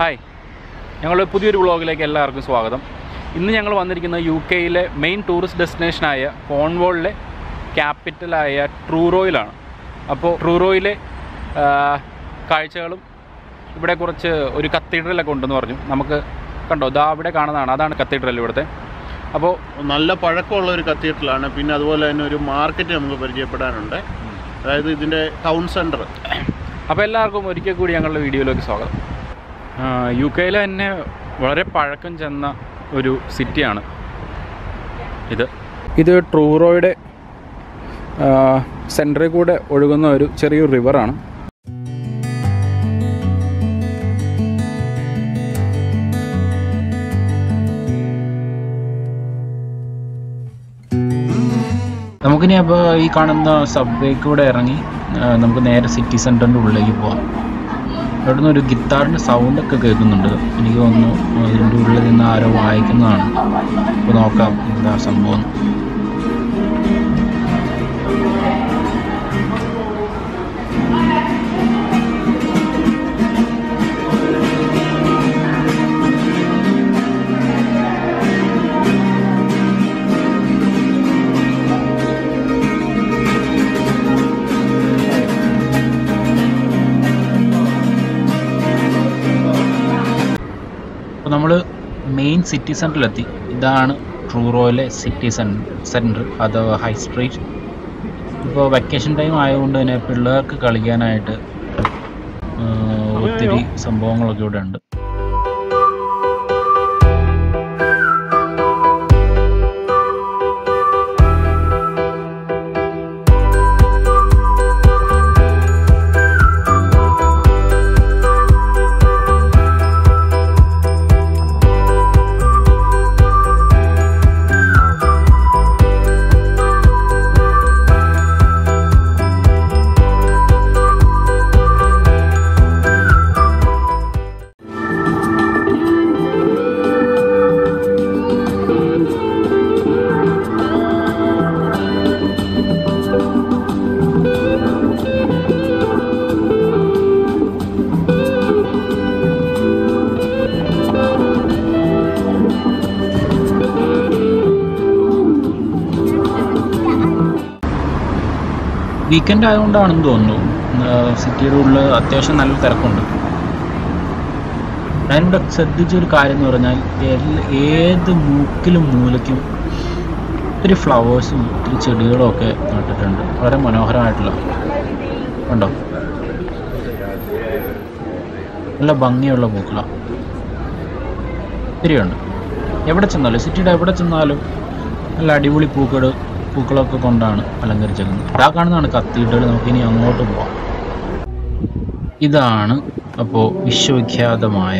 Hi. ഞങ്ങൾ പുതിയൊരു വ്ളോഗിലേക്ക് എല്ലാവർക്കും സ്വാഗതം. ഇന്ന് ഞങ്ങൾ വന്നിരിക്കുന്നത് യു കെയിലെ മെയിൻ ടൂറിസ്റ്റ് ഡെസ്റ്റിനേഷനായ കോൺവോളിലെ ക്യാപിറ്റലായ ട്രൂറോയിലാണ്. അപ്പോൾ ട്രൂറോയിലെ കാഴ്ചകളും ഇവിടെ കുറച്ച് ഒരു കത്തീഡ്രലൊക്കെ ഉണ്ടെന്ന് പറഞ്ഞു. നമുക്ക് കണ്ടോ? ദാ അവിടെ കാണുന്നതാണ്. അതാണ് കത്തീഡ്രൽ ഇവിടുത്തെ. അപ്പോൾ നല്ല പഴക്കമുള്ള ഒരു കത്തീഡ്രലാണ്. പിന്നെ അതുപോലെ തന്നെ ഒരു മാർക്കറ്റ് നമുക്ക് പരിചയപ്പെടാനുണ്ട്. അതായത് ഇതിന്റെ ടൗൺ സെന്റർ. അപ്പോൾ എല്ലാവർക്കും ഒരിക്കൽ കൂടി ഞങ്ങളുടെ വീഡിയോയിലേക്ക് സ്വാഗതം. യു കെയിലെ തന്നെ വളരെ പഴക്കം ചെന്ന ഒരു സിറ്റിയാണ് ഇത്. ഇത് ട്രൂറോയുടെ സെന്ററിൽ കൂടെ ഒഴുകുന്ന ഒരു ചെറിയൊരു റിവറാണ്. നമുക്കിനി അപ്പോൾ ഈ കാണുന്ന സബ്വേ കൂടെ ഇറങ്ങി നമുക്ക് നേരെ സിറ്റി സെന്ററിന്റെ ഉള്ളിലേക്ക് പോവാം. അവിടെ നിന്ന് ഒരു ഗിത്താറിന്റെ സൗണ്ടൊക്കെ കേൾക്കുന്നുണ്ട്. എനിക്ക് തോന്നുന്നു അതിന്റെ ഉള്ളിൽ നിന്ന് ആരോ വായിക്കുന്നതാണ്. അപ്പോൾ നോക്കാം എന്താ സംഭവം. സിറ്റി സെന്ററിലെത്തി ഇതാണ് ട്രൂറോയിലെ സിറ്റി സെന്റർ അഥവാ ഹൈ സ്ട്രീറ്റ് ഇപ്പോൾ വെക്കേഷൻ ടൈം ആയതുകൊണ്ട് തന്നെ പിള്ളേർക്ക് കളിക്കാനായിട്ട് ഒത്തിരി സംഭവങ്ങളൊക്കെ ഇവിടെ ഉണ്ട്. വീക്കെൻഡ് ആയതുകൊണ്ടാണെന്ന് തോന്നുന്നു. സിറ്റിയുടെ ഉള്ളിൽ അത്യാവശ്യം നല്ല തിരക്കുണ്ട്. ശ്രദ്ധിച്ച ഒരു കാര്യം എന്ന് പറഞ്ഞാൽ ഏത് മൂക്കിലും മൂലയ്ക്കും ഒത്തിരി ഫ്ലവേഴ്സും ഒത്തിരി ചെടികളും ഒക്കെ നട്ടിട്ടുണ്ട്. വളരെ മനോഹരമായിട്ടുള്ള. കണ്ടോ നല്ല ഭംഗിയുള്ള പൂക്കളാണ് ഒത്തിരിയുണ്ട്. എവിടെ ചെന്നാലും സിറ്റിയുടെ എവിടെ ചെന്നാലും നല്ല അടിപൊളി പൂക്കൾ പൂക്കളൊക്കെ കൊണ്ടാണ് അലങ്കരിച്ചിരിക്കുന്നത് ഇതാ കാണുന്നതാണ് കത്തീഡ്രൽ. നമുക്കിനി അങ്ങോട്ട് പോവാം. ഇതാണ് അപ്പോൾ വിശ്വവിഖ്യാതമായ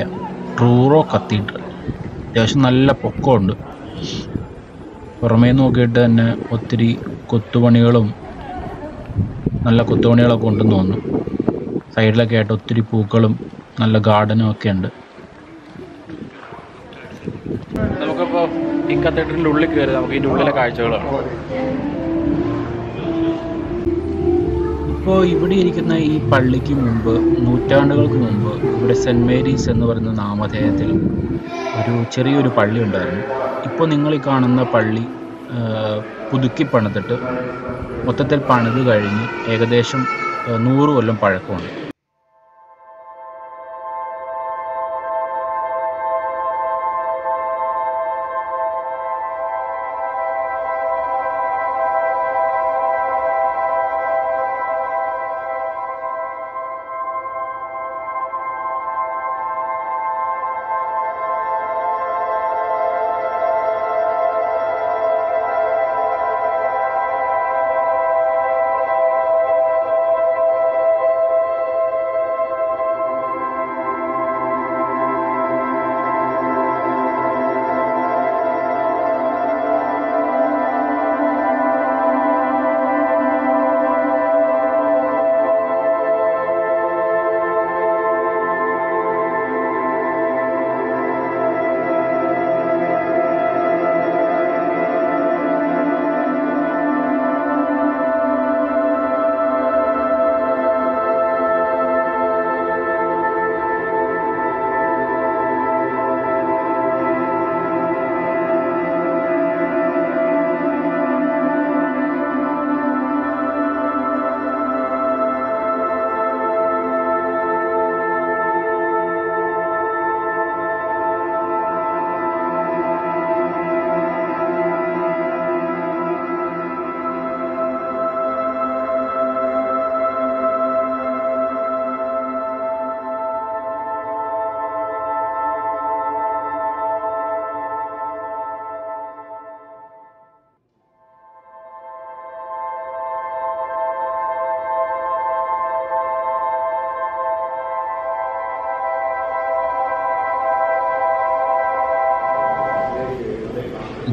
ട്രൂറോ കത്തീഡ്രൽ. അത്യാവശ്യം നല്ല പൊക്കമുണ്ട്. പുറമേ നോക്കിയിട്ട് തന്നെ ഒത്തിരി കൊത്തുപണികളും നല്ല കൊത്തുപണികളൊക്കെ ഉണ്ടെന്ന് തോന്നുന്നു. സൈഡിലൊക്കെ ആയിട്ട് ഒത്തിരി പൂക്കളും നല്ല ഗാർഡനും ഒക്കെ ഉണ്ട്. ഈ കത്തീഡ്രലിന്റെ ഉള്ളിൽ കയറി നമുക്ക് ഇതിന്റെ ഉള്ളിലെ കാഴ്ചകളാണ്. ഇപ്പോൾ ഇവിടെ ഇരിക്കുന്ന ഈ പള്ളിക്ക് മുമ്പ് നൂറ്റാണ്ടുകൾക്ക് മുമ്പ് ഇവിടെ സെന്റ് മേരീസ് എന്ന് പറയുന്ന നാമധേയത്തിൽ ഒരു ചെറിയൊരു പള്ളി ഉണ്ടായിരുന്നു. ഇപ്പോൾ നിങ്ങൾ ഈ കാണുന്ന പള്ളി പുതുക്കി പണിതിട്ട് മൊത്തത്തിൽ പണിത് കഴിഞ്ഞ് ഏകദേശം നൂറ് കൊല്ലം പഴക്കമുണ്ട്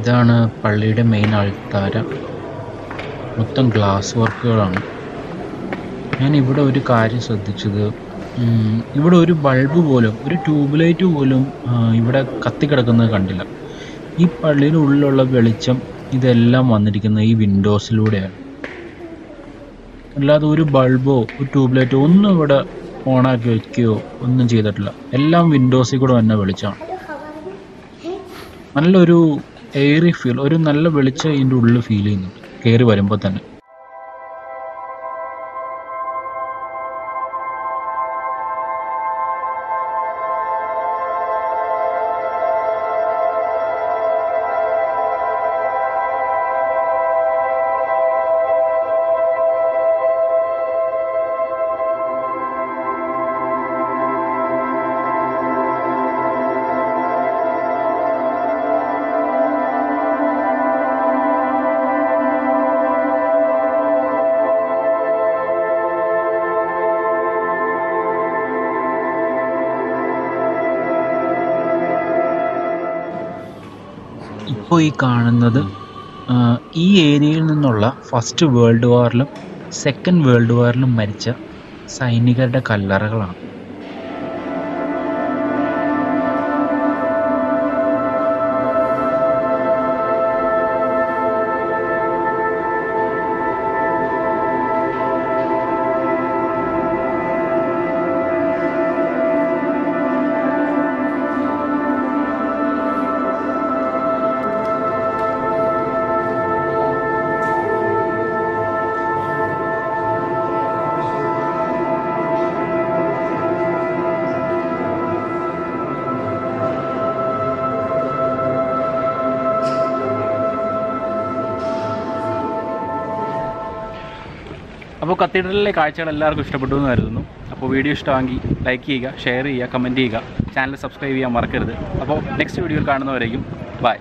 ഇതാണ് പള്ളിയുടെ മെയിൻ അൾത്താര മൊത്തം ഗ്ലാസ് വർക്കുകളാണ് ഞാൻ ഇവിടെ ഒരു കാര്യം ശ്രദ്ധിച്ചത്. ഇവിടെ ഒരു ബൾബ് പോലും ഒരു ട്യൂബ് ലൈറ്റ് പോലും ഇവിടെ കത്തിക്കിടക്കുന്നത് കണ്ടില്ല. ഈ പള്ളിയുടെ ഉള്ളിലുള്ള വെളിച്ചം ഇതെല്ലാം വന്നിരിക്കുന്നത് ഈ വിൻഡോസിലൂടെയാണ് അല്ലാതെ ഒരു ബൾബോ ഒരു ട്യൂബ് ലൈറ്റോ ഒന്നും ഇവിടെ ഓണാക്കി വെക്കുകയോ ഒന്നും ചെയ്തിട്ടില്ല. എല്ലാം വിൻഡോസിൽ കൂടെ തന്നെ വെളിച്ചമാണ്. നല്ലൊരു എയറി ഫീൽ ഒരു നല്ല വെളിച്ചം ഇതിന്റെ ഉള്ളിൽ ഫീൽ ചെയ്യുന്നുണ്ട്. കയറി വരുമ്പോൾ തന്നെ. ഇപ്പോൾ ഈ കാണുന്നത് ഈ ഏരിയയിൽ നിന്നുള്ള ഫസ്റ്റ് വേൾഡ് വാറിലും സെക്കൻഡ് വേൾഡ് വാറിലും മരിച്ച സൈനികരുടെ കല്ലറകളാണ്. അപ്പോൾ കത്തീഡ്രലിലെ കാഴ്ചകൾ എല്ലാവർക്കും ഇഷ്ടപ്പെട്ടു എന്ന് കരുതുന്നു. അപ്പോൾ വീഡിയോ ഇഷ്ടമാണെങ്കിൽ ലൈക്ക് ചെയ്യുക ഷെയർ ചെയ്യുക കമന്റ് ചെയ്യുക. ചാനൽ സബ്സ്ക്രൈബ് ചെയ്യാൻ മറക്കരുത്. അപ്പോൾ നെക്സ്റ്റ് വീഡിയോയിൽ കാണുന്നവരേക്കും ബൈ